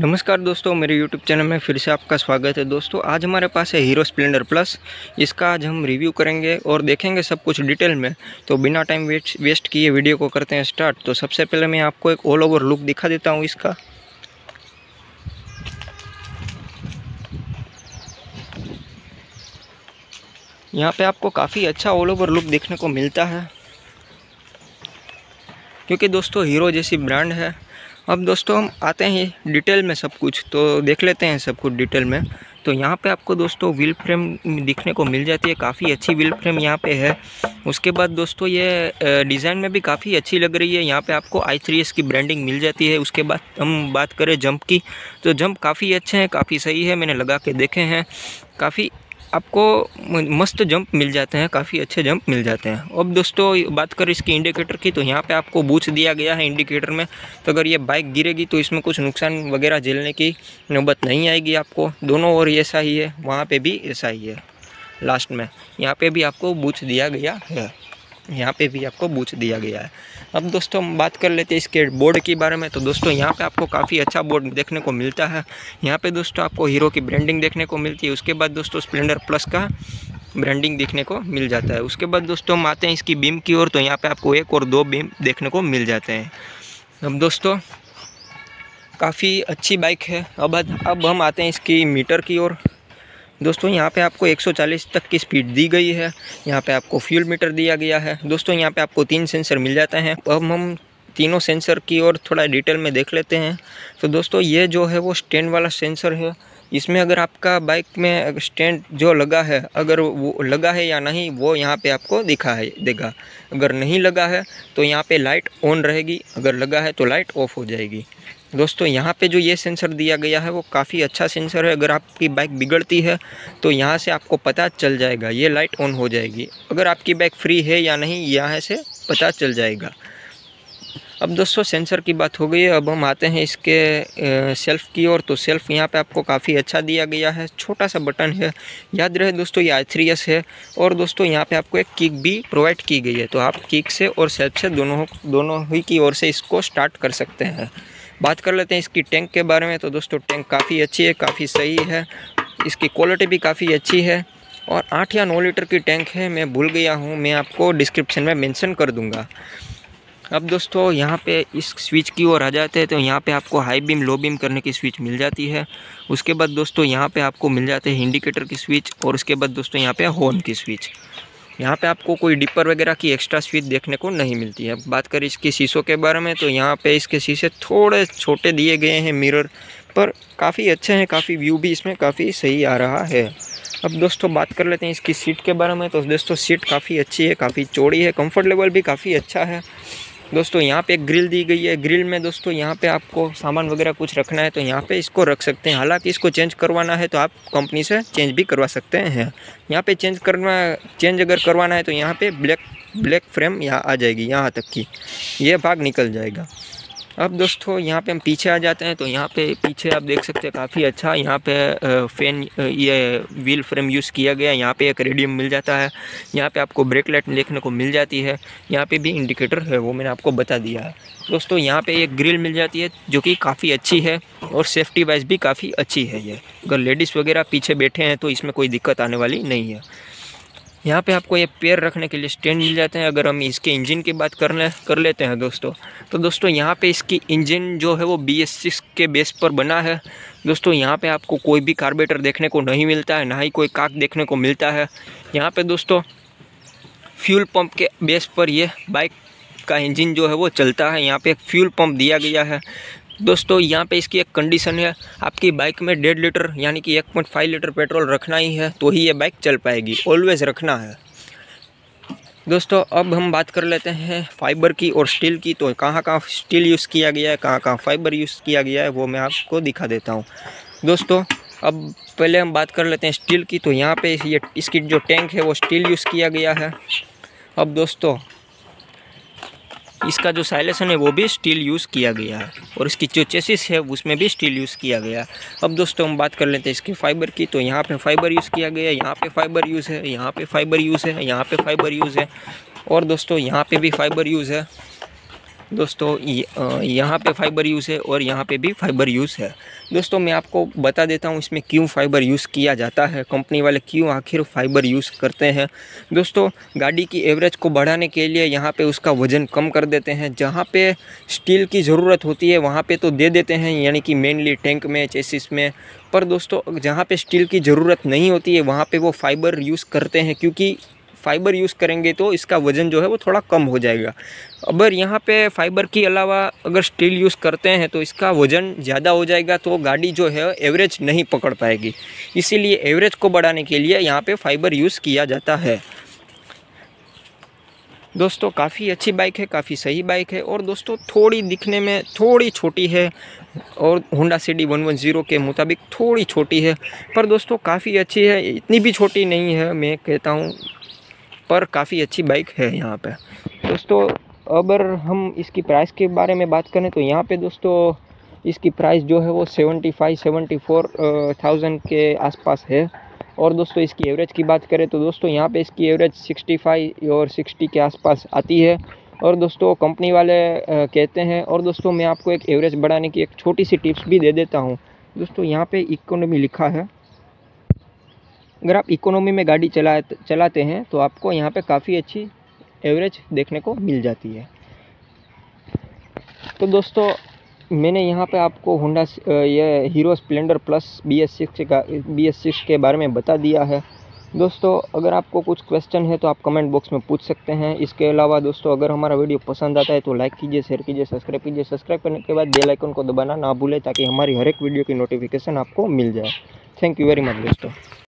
नमस्कार दोस्तों, मेरे YouTube चैनल में फिर से आपका स्वागत है दोस्तों। आज हमारे पास है हीरो स्प्लेंडर प्लस इसका आज हम रिव्यू करेंगे और देखेंगे सब कुछ डिटेल में। तो बिना टाइम वेस्ट वेस्ट किए वीडियो को करते हैं स्टार्ट तो सबसे पहले मैं आपको एक ऑल ओवर लुक दिखा देता हूँ इसका। यहाँ पे आपको काफ़ी अच्छा ऑल ओवर लुक देखने को मिलता है। क्योंकि दोस्तों हीरो जैसी ब्रांड है। अब दोस्तों हम आते हैं डिटेल में सब कुछ तो देख लेते हैं सब कुछ डिटेल में। तो यहाँ पे आपको दोस्तों व्हील फ्रेम दिखने को मिल जाती है, काफ़ी अच्छी व्हील फ्रेम यहाँ पे है। उसके बाद दोस्तों ये डिज़ाइन में भी काफ़ी अच्छी लग रही है, यहाँ पे आपको आई थ्री एस की ब्रांडिंग मिल जाती है। उसके बाद हम बात करें जंप की तो जंप काफ़ी अच्छे हैं, काफ़ी सही है, मैंने लगा के देखे हैं। काफ़ी आपको मस्त जंप मिल जाते हैं, काफ़ी अच्छे जंप मिल जाते हैं। अब दोस्तों बात करें इसकी इंडिकेटर की तो यहाँ पे आपको बूच दिया गया है इंडिकेटर में। तो अगर ये बाइक गिरेगी तो इसमें कुछ नुकसान वगैरह झेलने की नौबत नहीं आएगी आपको। दोनों ओर ऐसा ही है, वहाँ पर भी ऐसा ही है लास्ट में। यहाँ पर भी आपको बूच दिया गया है। यहाँ पे भी आपको बूच दिया गया है। अब दोस्तों हम बात कर लेते हैं इसके बोर्ड के बारे में। तो दोस्तों यहाँ पे आपको काफ़ी अच्छा बोर्ड देखने को मिलता है। यहाँ पे दोस्तों आपको हीरो की ब्रांडिंग देखने को मिलती है। उसके बाद दोस्तों स्प्लेंडर प्लस का ब्रांडिंग देखने को मिल जाता है। उसके बाद दोस्तों हम आते हैं इसकी बीम की ओर। तो यहाँ पर आपको एक और दो बीम देखने को मिल जाते हैं। अब दोस्तों, काफ़ी अच्छी बाइक है। अब अब हम आते हैं इसकी मीटर की ओर। दोस्तों, यहाँ पे आपको 140 तक की स्पीड दी गई है। यहाँ पे आपको फ्यूल मीटर दिया गया है। दोस्तों, यहाँ पे आपको तीन सेंसर मिल जाते हैं। अब हम तीनों सेंसर की ओर थोड़ा डिटेल में देख लेते हैं। तो दोस्तों, ये जो है वो स्टैंड वाला सेंसर है। इसमें अगर आपका बाइक में स्टैंड जो लगा है, अगर वो लगा है या नहीं, वो यहाँ पे आपको दिखा है, देगा। अगर नहीं लगा है तो यहाँ पे लाइट ऑन रहेगी। अगर लगा है तो लाइट ऑफ़ हो जाएगी। दोस्तों, यहाँ पे जो ये सेंसर दिया गया है, वो काफ़ी अच्छा सेंसर है। अगर आपकी बाइक बिगड़ती है तो यहाँ से आपको पता चल जाएगा, ये लाइट ऑन हो जाएगी। अगर आपकी बाइक फ्री है या नहीं, यहाँ से पता चल जाएगा। अब दोस्तों सेंसर की बात हो गई अब हम आते हैं इसके सेल्फ़ की ओर। तो सेल्फ़ यहाँ पे आपको काफ़ी अच्छा दिया गया है। छोटा सा बटन है। याद रहे दोस्तों, ये आई है। और दोस्तों, यहाँ पे आपको एक किक भी प्रोवाइड की गई है। तो आप किक से और सेल्फ से दोनों दोनों ही की ओर से इसको स्टार्ट कर सकते हैं। बात कर लेते हैं इसकी टैंक के बारे में। तो दोस्तों टैंक काफ़ी अच्छी है, काफ़ी सही है। इसकी क्वालिटी भी काफ़ी अच्छी है। और आठ या नौ लीटर की टैंक है, मैं भूल गया हूँ, मैं आपको डिस्क्रिप्शन में मेंशन कर दूँगा। अब दोस्तों, यहाँ पे इस स्विच की ओर आ जाते हैं तो यहाँ पे आपको हाई बीम लो बीम करने की स्विच मिल जाती है। उसके बाद दोस्तों, यहाँ पे आपको मिल जाते हैं इंडिकेटर की स्विच और उसके बाद दोस्तों, यहाँ पे हॉर्न की स्विच यहाँ पे आपको कोई डिपर वगैरह की एक्स्ट्रा स्विच देखने को नहीं मिलती है। बात करें इसके शीशों के बारे में तो यहाँ पे इसके शीशे थोड़े छोटे दिए गए हैं मिरर पर। काफ़ी अच्छे हैं, काफ़ी व्यू भी इसमें काफ़ी सही आ रहा है। अब दोस्तों, बात कर लेते हैं इसकी सीट के बारे में। तो दोस्तों सीट काफ़ी अच्छी है, काफ़ी चौड़ी है कंफर्ट लेवल भी काफ़ी अच्छा है। दोस्तों, यहाँ पे एक ग्रिल दी गई है। ग्रिल में दोस्तों, यहाँ पे आपको सामान वगैरह कुछ रखना है तो यहाँ पे इसको रख सकते हैं। हालाँकि इसको चेंज करवाना है तो आप कंपनी से चेंज भी करवा सकते हैं। यहाँ पे चेंज करना चेंज अगर करवाना है तो यहाँ पे ब्लैक ब्लैक फ्रेम यहाँ आ जाएगी, यहाँ तक की ये भाग निकल जाएगा। अब दोस्तों, यहाँ पे हम पीछे आ जाते हैं तो यहाँ पे पीछे आप देख सकते हैं काफ़ी अच्छा यहाँ पे फ़ैन ये व्हील फ्रेम यूज़ किया गया यहाँ पे एक रेडियम मिल जाता है, यहाँ पे आपको ब्रेक लाइट देखने को मिल जाती है, यहाँ पे भी इंडिकेटर है, वो मैंने आपको बता दिया है। दोस्तों, यहाँ पे एक ग्रिल मिल जाती है, जो कि काफ़ी अच्छी है और सेफ्टी वाइज भी काफ़ी अच्छी है ये। अगर लेडीज़ वगैरह पीछे बैठे हैं तो इसमें कोई दिक्कत आने वाली नहीं है। यहाँ पे आपको ये पैर रखने के लिए स्टैंड मिल जाते हैं, अगर हम इसके इंजन की बात कर ले, कर लेते हैं दोस्तों। तो दोस्तों, यहाँ पे इसकी इंजन जो है वो बी एस सिक्स के बेस पर बना है। दोस्तों, यहाँ पे आपको कोई भी कार्बेटर देखने को नहीं मिलता है, ना ही कोई काक देखने को मिलता है। यहाँ पे दोस्तों फ्यूल पंप के बेस पर ये बाइक का इंजन जो है वो चलता है। यहाँ पे एक फ्यूल पंप दिया गया है। दोस्तों, यहाँ पे इसकी एक कंडीशन है। आपकी बाइक में डेढ़ लीटर, यानी कि एक पॉइंट फाइव लीटर पेट्रोल रखना ही है तो ही ये बाइक चल पाएगी। ऑलवेज़ रखना है। दोस्तों, अब हम बात कर लेते हैं फाइबर की और स्टील की। तो कहाँ कहाँ स्टील यूज़ किया गया है कहाँ कहाँ फाइबर यूज़ किया गया है, वो मैं आपको दिखा देता हूँ। दोस्तों, अब पहले हम बात कर लेते हैं स्टील की। तो यहाँ पे ये, इसकी जो टैंक है, वो स्टील यूज़ किया गया है। अब दोस्तों इसका जो साइलेसन है वो भी स्टील यूज़ किया गया है। और इसकी जो चेसिस है, उसमें भी स्टील यूज़ किया गया अब दोस्तों, हम बात कर लेते हैं इसके फाइबर की। तो यहाँ पे फाइबर यूज़ किया गया है, यहाँ पे फाइबर यूज़ है, यहाँ पे फाइबर यूज़ है, यहाँ पे फाइबर यूज़ है। और दोस्तों, यहाँ पे भी फाइबर यूज़ है। दोस्तों यहाँ पे फाइबर यूज़ है और यहाँ पे भी फाइबर यूज़ है। दोस्तों, मैं आपको बता देता हूँ, इसमें क्यों फाइबर यूज़ किया जाता है कंपनी वाले क्यों आखिर फाइबर यूज़ करते हैं। दोस्तों, गाड़ी की एवरेज को बढ़ाने के लिए यहाँ पे उसका वज़न कम कर देते हैं। जहाँ पे स्टील की ज़रूरत होती है, वहाँ पे तो दे देते हैं, यानी कि मेनली टैंक में चेसिस में। पर दोस्तों, जहाँ पे स्टील की ज़रूरत नहीं होती है, वहाँ पे वो फाइबर यूज़ करते हैं, क्योंकि फ़ाइबर यूज़ करेंगे तो इसका वज़न जो है वो थोड़ा कम हो जाएगा। अगर यहाँ पे फाइबर के अलावा अगर स्टील यूज़ करते हैं तो इसका वज़न ज़्यादा हो जाएगा तो गाड़ी जो है एवरेज नहीं पकड़ पाएगी। इसीलिए एवरेज को बढ़ाने के लिए यहाँ पर फाइबर यूज़ किया जाता है। दोस्तों, काफ़ी अच्छी बाइक है, काफ़ी सही बाइक है और दोस्तों, थोड़ी दिखने में थोड़ी छोटी है और Honda C D one one zero के मुताबिक थोड़ी छोटी है। पर दोस्तों, काफ़ी अच्छी है, इतनी भी छोटी नहीं है, मैं कहता हूँ पर काफ़ी अच्छी बाइक है यहाँ पे। दोस्तों, अगर हम इसकी प्राइस के बारे में बात करें तो यहाँ पे दोस्तों इसकी प्राइस जो है वो seventy five seventy four thousand के आसपास है। और दोस्तों इसकी एवरेज की बात करें तो दोस्तों यहाँ पे इसकी एवरेज सिक्सटी फाइव और सिक्सटी के आसपास आती है। और दोस्तों कंपनी वाले कहते हैं, और दोस्तों मैं आपको एक एवरेज बढ़ाने की एक छोटी सी टिप्स भी दे देता हूँ। दोस्तों यहाँ पे इकोनॉमी लिखा है। अगर आप इकोनॉमी में गाड़ी चला चलाते हैं तो आपको यहाँ पे काफ़ी अच्छी एवरेज देखने को मिल जाती है। तो दोस्तों, मैंने यहाँ पे आपको होंडा ये Hero Splendor plus B S six का बी एस सिक्स के बारे में बता दिया है। दोस्तों, अगर आपको कुछ क्वेश्चन है तो आप कमेंट बॉक्स में पूछ सकते हैं। इसके अलावा दोस्तों, अगर हमारा वीडियो पसंद आता है तो लाइक कीजिए शेयर कीजिए सब्सक्राइब कीजिए। सब्सक्राइब करने के बाद बेल आइकन को दबाना ना भूलें, ताकि हमारी हर एक वीडियो की नोटिफिकेशन आपको मिल जाए। थैंक यू वेरी मच दोस्तों।